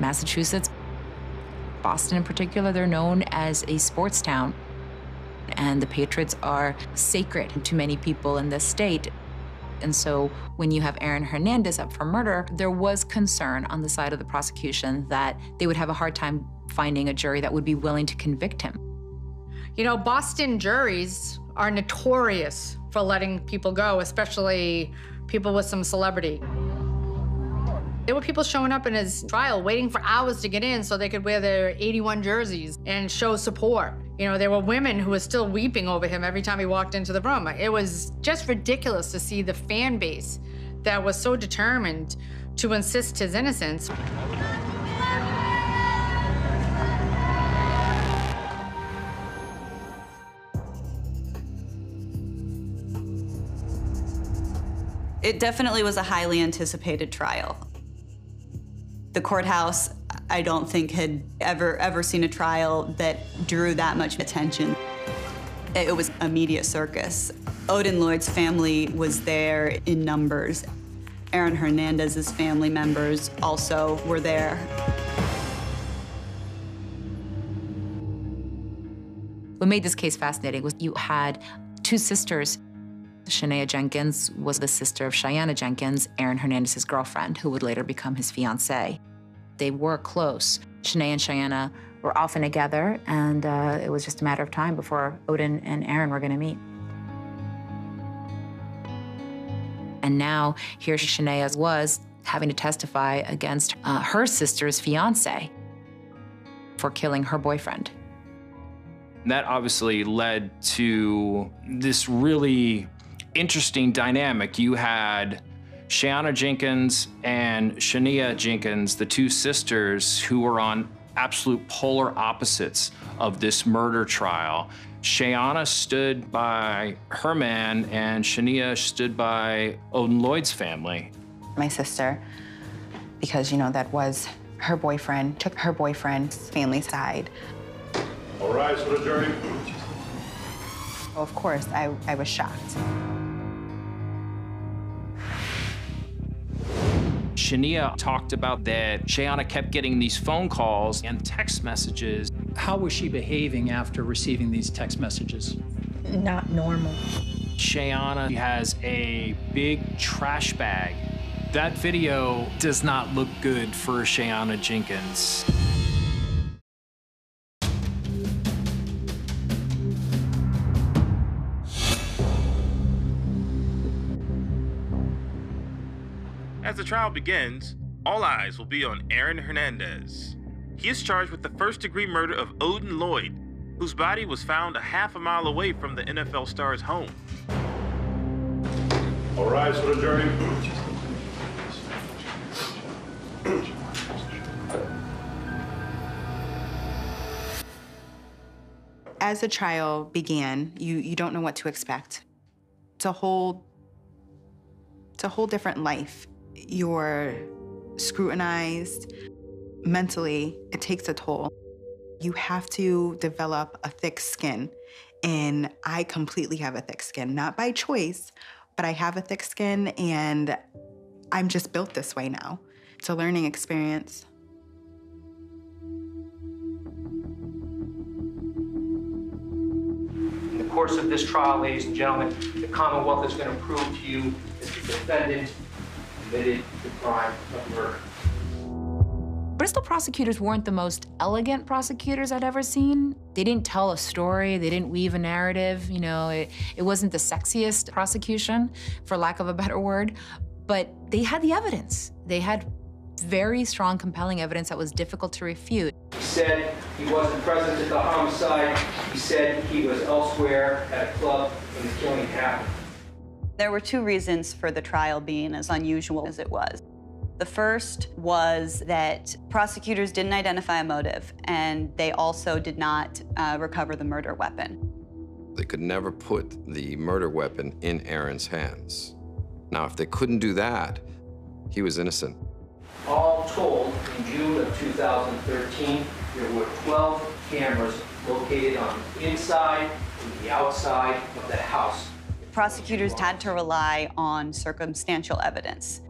Massachusetts. Boston, in particular, they're known as a sports town. And the Patriots are sacred to many people in this state. And so when you have Aaron Hernandez up for murder, there was concern on the side of the prosecution that they would have a hard time finding a jury that would be willing to convict him. You know, Boston juries are notorious for letting people go, especially people with some celebrity. There were people showing up in his mm. trial waiting for hours to get in so they could wear their 81 jerseys and show support. You know, there were women who were still weeping over him every time he walked into the room. It was just ridiculous to see the fan base that was so determined to insist his innocence. It definitely was a highly anticipated trial. The courthouse, I don't think had ever, ever seen a trial that drew that much attention. It was a media circus. Odin Lloyd's family was there in numbers. Aaron Hernandez's family members also were there. What made this case fascinating was you had two sisters Shaneah Jenkins was the sister of Shayanna Jenkins, Aaron Hernandez's girlfriend, who would later become his fiancee. They were close. Shaneah and Shayanna were often together, and uh, it was just a matter of time before Odin and Aaron were going to meet. And now here Shaneah was having to testify against uh, her sister's fiance for killing her boyfriend. That obviously led to this really interesting dynamic. You had Shayanna Jenkins and Shaneah Jenkins, the two sisters who were on absolute polar opposites of this murder trial. Shayanna stood by her man, and Shaneah stood by Odin Lloyd's family. My sister, because, you know, that was her boyfriend, took her boyfriend's family side. All rise for the jury. Of course, I, I was shocked. Shaneah talked about that Shayanna kept getting these phone calls and text messages. How was she behaving after receiving these text messages? Not normal. Shayanna has a big trash bag. That video does not look good for Shayanna Jenkins. As the trial begins, all eyes will be on Aaron Hernandez. He is charged with the first degree murder of Odin Lloyd, whose body was found a half a mile away from the NFL star's home. All rise for the jury. As the trial began, you, you don't know what to expect. It's a whole, it's a whole different life. You're scrutinized. Mentally, it takes a toll. You have to develop a thick skin. And I completely have a thick skin, not by choice, but I have a thick skin and I'm just built this way now. It's a learning experience. In the course of this trial, ladies and gentlemen, the Commonwealth is going to prove to you that the defendant committed the crime of murder. Bristol prosecutors weren't the most elegant prosecutors I'd ever seen. They didn't tell a story, they didn't weave a narrative, you know, it, it wasn't the sexiest prosecution, for lack of a better word, but they had the evidence. They had very strong, compelling evidence that was difficult to refute. He said he wasn't present at the homicide. He said he was elsewhere at a club when the killing happened. There were two reasons for the trial being as unusual as it was. The first was that prosecutors didn't identify a motive, and they also did not uh, recover the murder weapon. They could never put the murder weapon in Aaron's hands. Now, if they couldn't do that, he was innocent. All told, in June of 2013, there were 12 cameras located on the inside and the outside of the house. Prosecutors had to rely on circumstantial evidence.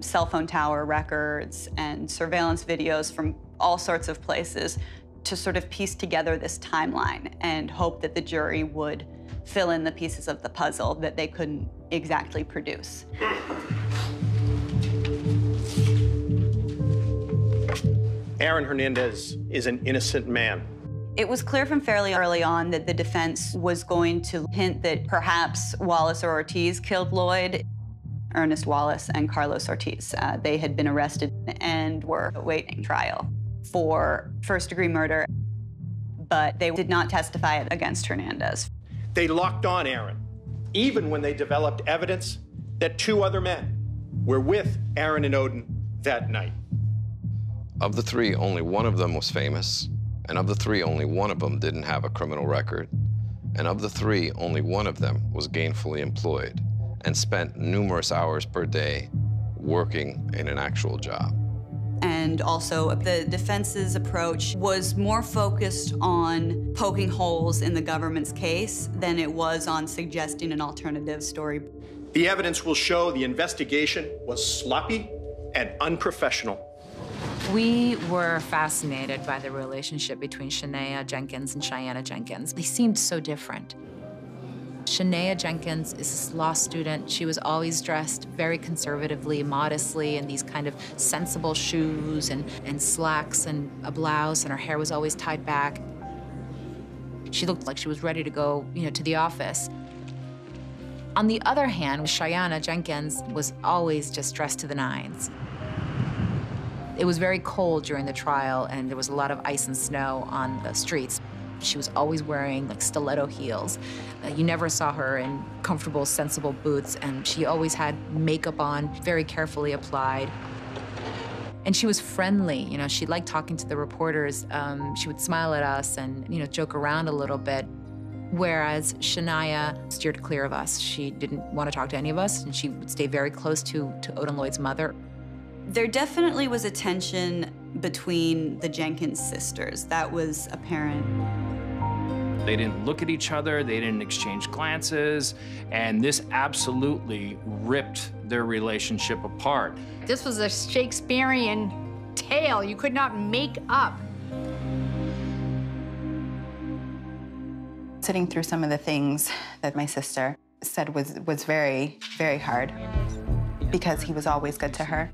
cell phone tower records and surveillance videos from all sorts of places to sort of piece together this timeline and hope that the jury would fill in the pieces of the puzzle that they couldn't exactly produce. Aaron Hernandez is an innocent man. It was clear from fairly early on that the defense was going to hint that perhaps Wallace or Ortiz killed Lloyd. Ernest Wallace and Carlos Ortiz. Uh, they had been arrested and were awaiting trial for first degree murder, but they did not testify against Hernandez. They locked on Aaron, even when they developed evidence that two other men were with Aaron and Odin that night. Of the three, only one of them was famous. And of the three, only one of them didn't have a criminal record. And of the three, only one of them was gainfully employed and spent numerous hours per day working in an actual job. And also, the defense's approach was more focused on poking holes in the government's case than it was on suggesting an alternative story. The evidence will show the investigation was sloppy and unprofessional. We were fascinated by the relationship between Shaneah Jenkins and Shayanna Jenkins. They seemed so different. Shaneah Jenkins is a law student. She was always dressed very conservatively, modestly, in these kind of sensible shoes and, and slacks and a blouse, and her hair was always tied back. She looked like she was ready to go, you know, to the office. On the other hand, Shayanna Jenkins was always just dressed to the nines. It was very cold during the trial, and there was a lot of ice and snow on the streets. She was always wearing like stiletto heels. Uh, you never saw her in comfortable, sensible boots, and she always had makeup on, very carefully applied. And she was friendly, you know, she liked talking to the reporters. Um, she would smile at us and, you know, joke around a little bit. Whereas Shaneah steered clear of us. She didn't want to talk to any of us, and she would stay very close to, to Odin Lloyd's mother. There definitely was a tension between the Jenkins sisters. That was apparent. They didn't look at each other, they didn't exchange glances, and this absolutely ripped their relationship apart. This was a Shakespearean tale you could not make up. Sitting through some of the things that my sister said was, was very, very hard because he was always good to her.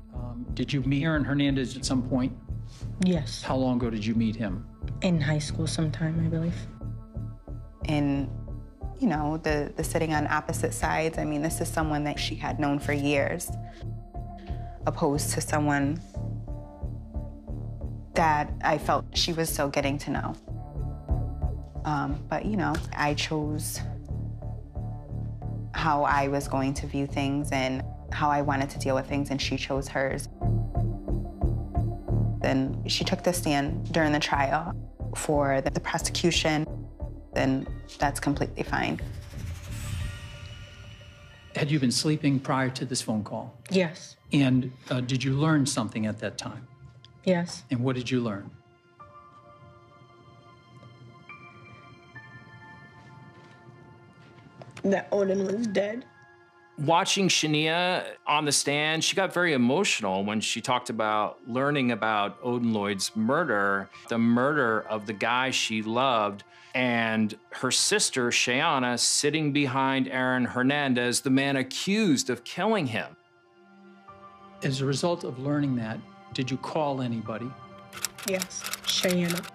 Did you meet Aaron Hernandez at some point? Yes. How long ago did you meet him? In high school sometime, I believe. In, you know, the, the sitting on opposite sides, I mean, this is someone that she had known for years, opposed to someone that I felt she was still getting to know. Um, but, you know, I chose how I was going to view things and how I wanted to deal with things, and she chose hers. Then she took the stand during the trial for the, the prosecution, then that's completely fine. Had you been sleeping prior to this phone call? Yes. And uh, did you learn something at that time? Yes. And what did you learn? That Odin was dead. Watching Shaneah on the stand, she got very emotional when she talked about learning about Odin Lloyd's murder, the murder of the guy she loved, and her sister, Shayanna, sitting behind Aaron Hernandez, the man accused of killing him. As a result of learning that, did you call anybody? Yes, Shayanna.